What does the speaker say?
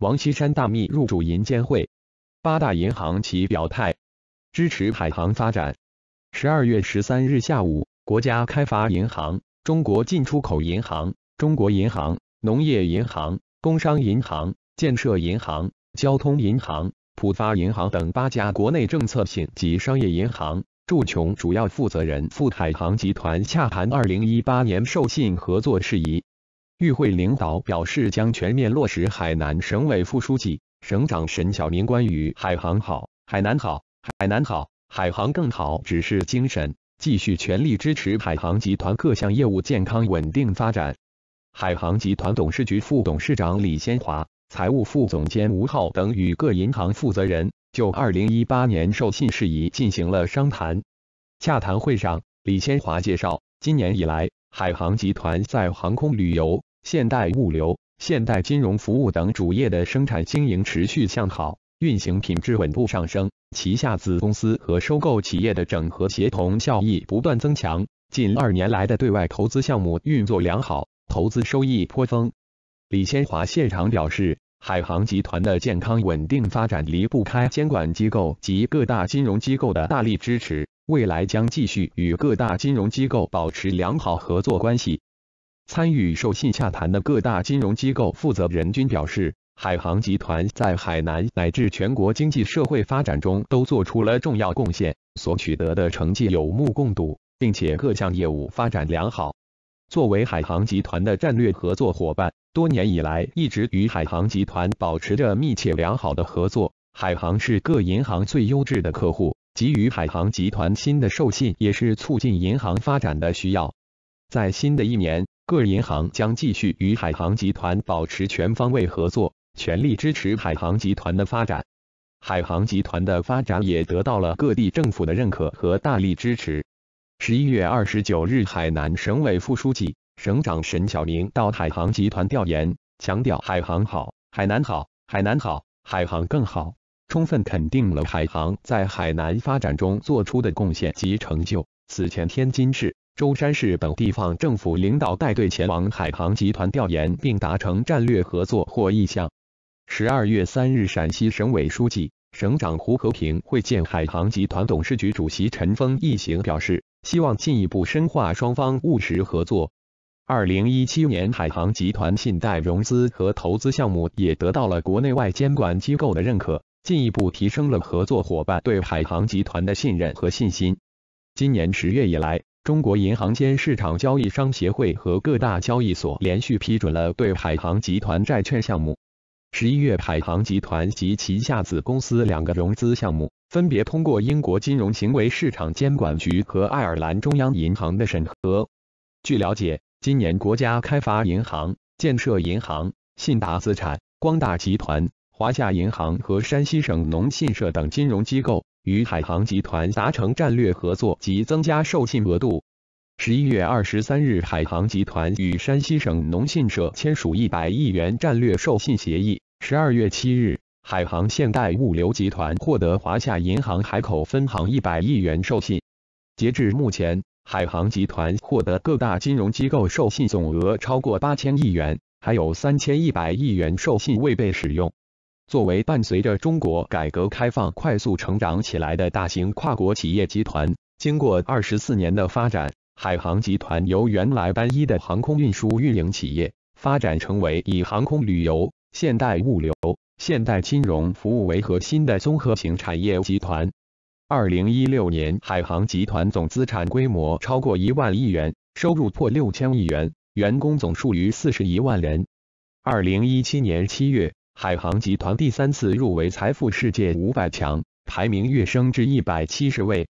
王岐山大秘入主银监会，八大银行齐表态支持海航发展。十二月十三日下午，国家开发银行、中国进出口银行、中国银行、农业银行、工商银行、建设银行、交通银行、浦发银行等八家国内政策性及商业银行驻琼主要负责人赴海航集团洽谈二零一八年授信合作事宜。与会领导表示，将全面落实海南省委副书记、省长沈晓明关于“海航好、海南好、海南好、海航更好”指示精神，继续全力支持海航集团各项业务健康稳定发展。海航集团董事局副董事长李先华、财务副总监吴浩等与各银行负责人就二零一八年授信事宜进行了商谈。洽谈会上，李先华介绍，今年以来，海航集团在航空旅游现代物流、现代金融服务等主业的生产经营持续向好，运行品质稳步上升。旗下子公司和收购企业的整合协同效益不断增强。近二年来的对外投资项目运作良好，投资收益颇丰。李先华现场表示，海航集团的健康稳定发展离不开监管机构及各大金融机构的大力支持，未来将继续与各大金融机构保持良好合作关系。参与授信洽谈的各大金融机构负责人均表示，海航集团在海南乃至全国经济社会发展中都做出了重要贡献，所取得的成绩有目共睹，并且各项业务发展良好。作为海航集团的战略合作伙伴，多年以来一直与海航集团保持着密切良好的合作。海航是各银行最优质的客户，给予海航集团新的授信也是促进银行发展的需要。在新的一年。各银行将继续与海航集团保持全方位合作，全力支持海航集团的发展。海航集团的发展也得到了各地政府的认可和大力支持。十一月二十九日，海南省委副书记、省长沈晓明到海航集团调研，强调海航好、海南好、海南好、海航更好，充分肯定了海航在海南发展中做出的贡献及成就。此前，天津市。舟山市等地方政府领导带队前往海航集团调研，并达成战略合作或意向。十二月三日，陕西省委书记、省长胡和平会见海航集团董事局主席陈峰一行，表示希望进一步深化双方务实合作。二零一七年，海航集团信贷融资和投资项目也得到了国内外监管机构的认可，进一步提升了合作伙伴对海航集团的信任和信心。今年十月以来，中国银行间市场交易商协会和各大交易所连续批准了对海航集团债券项目。十一月，海航集团及旗下子公司两个融资项目分别通过英国金融行为市场监管局和爱尔兰中央银行的审核。据了解，今年国家开发银行、建设银行、信达资产、光大集团、华夏银行和山西省农信社等金融机构。与海航集团达成战略合作及增加授信额度。十一月二十三日，海航集团与山西省农信社签署一百亿元战略授信协议。十二月七日，海航现代物流集团获得华夏银行海口分行一百亿元授信。截至目前，海航集团获得各大金融机构授信总额超过八千亿元，还有三千一百亿元授信未被使用。作为伴随着中国改革开放快速成长起来的大型跨国企业集团，经过二十四年的发展，海航集团由原来单一的航空运输运营企业，发展成为以航空旅游、现代物流、现代金融服务为核心的综合型产业集团。二零一六年，海航集团总资产规模超过一万亿元，收入破六千亿元，员工总数逾四十一万人。二零一七年七月。海航集团第三次入围财富世界五百强，排名跃升至一百七十位。